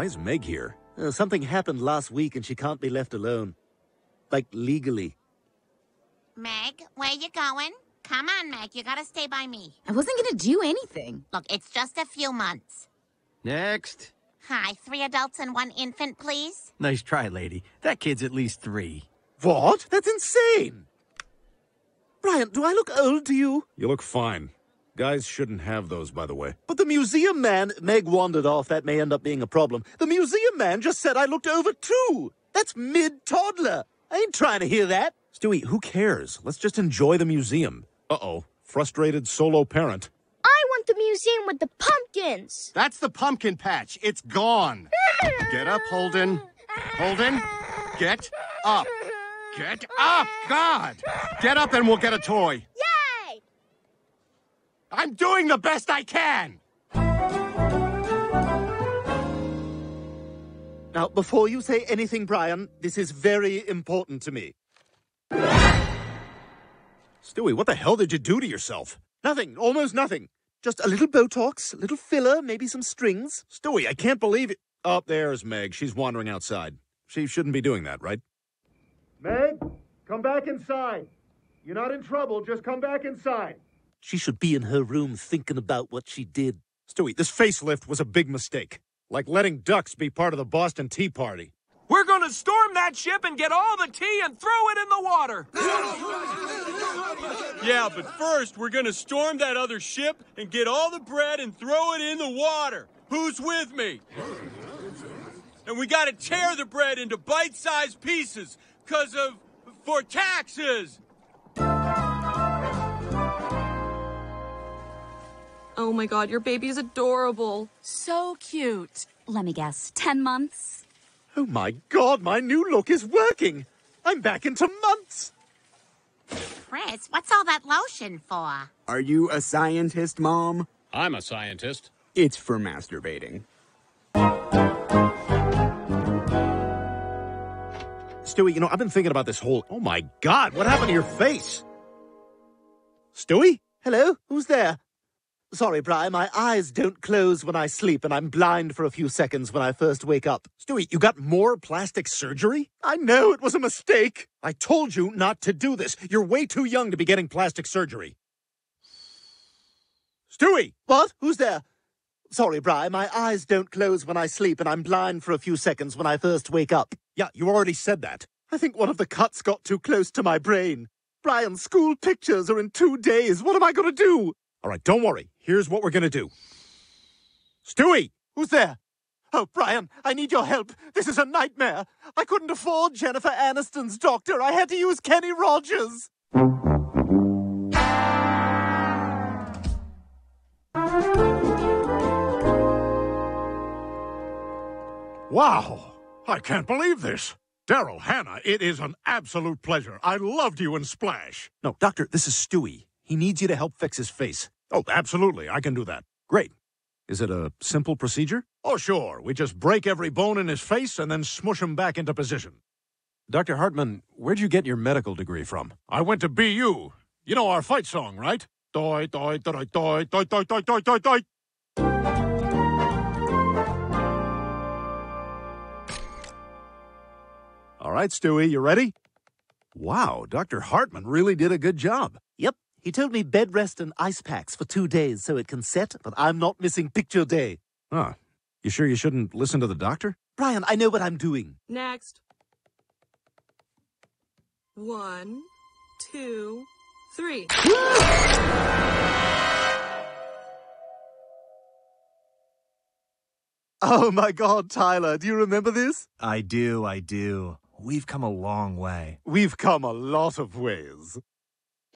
Why is Meg here? Uh, something happened last week and she can't be left alone. Like, legally. Meg, where you going? Come on, Meg, you gotta stay by me. I wasn't gonna do anything. Look, it's just a few months. Next. Hi, three adults and one infant, please. Nice try, lady. That kid's at least three. What? That's insane! Brian, do I look old to you? You look fine. Guys shouldn't have those, by the way. But the museum man, Meg wandered off, that may end up being a problem. The museum man just said I looked over two. That's mid-toddler. I ain't trying to hear that. Stewie, who cares? Let's just enjoy the museum. Uh-oh. Frustrated solo parent. I want the museum with the pumpkins. That's the pumpkin patch. It's gone. Get up, Holden. Holden, get up. Get up, God! Get up and we'll get a toy. Yay! I'm doing the best I can! Now, before you say anything, Brian, this is very important to me. Stewie, what the hell did you do to yourself? Nothing, almost nothing. Just a little Botox, a little filler, maybe some strings. Stewie, I can't believe it. Up there's Meg. She's wandering outside. She shouldn't be doing that, right? Meg, come back inside. You're not in trouble, just come back inside. She should be in her room thinking about what she did. Stewie, this facelift was a big mistake. Like letting ducks be part of the Boston Tea Party. We're gonna storm that ship and get all the tea and throw it in the water. yeah, but first we're gonna storm that other ship and get all the bread and throw it in the water. Who's with me? And we gotta tear the bread into bite-sized pieces, cause of, for taxes. Oh my god, your baby's adorable. So cute. Let me guess, 10 months? Oh my god, my new look is working. I'm back into months. Chris, what's all that lotion for? Are you a scientist, Mom? I'm a scientist. It's for masturbating. Stewie, you know, I've been thinking about this whole. Oh my god, what happened to your face? Stewie? Hello? Who's there? Sorry, Brian, my eyes don't close when I sleep, and I'm blind for a few seconds when I first wake up. Stewie, you got more plastic surgery? I know it was a mistake. I told you not to do this. You're way too young to be getting plastic surgery. Stewie! What? Who's there? Sorry, Brian, my eyes don't close when I sleep, and I'm blind for a few seconds when I first wake up. Yeah, you already said that. I think one of the cuts got too close to my brain. Brian, school pictures are in two days. What am I going to do? All right, don't worry. Here's what we're going to do. Stewie! Who's there? Oh, Brian, I need your help. This is a nightmare. I couldn't afford Jennifer Aniston's doctor. I had to use Kenny Rogers. Wow! I can't believe this. Daryl, Hannah, it is an absolute pleasure. I loved you in Splash. No, Doctor, this is Stewie. He needs you to help fix his face. Oh, absolutely. I can do that. Great. Is it a simple procedure? Oh, sure. We just break every bone in his face and then smush him back into position. Dr. Hartman, where'd you get your medical degree from? I went to BU. You know our fight song, right? Doi, doi, doi, doi, doi, doi, doi, doi, doi, doi. All right, Stewie, you ready? Wow, Dr. Hartman really did a good job. Yep, he told me bed rest and ice packs for two days so it can set, but I'm not missing picture day. Huh. You sure you shouldn't listen to the doctor? Brian, I know what I'm doing. Next. One, two, three. Oh my god, Tyler, do you remember this? I do, I do. We've come a long way. We've come a lot of ways.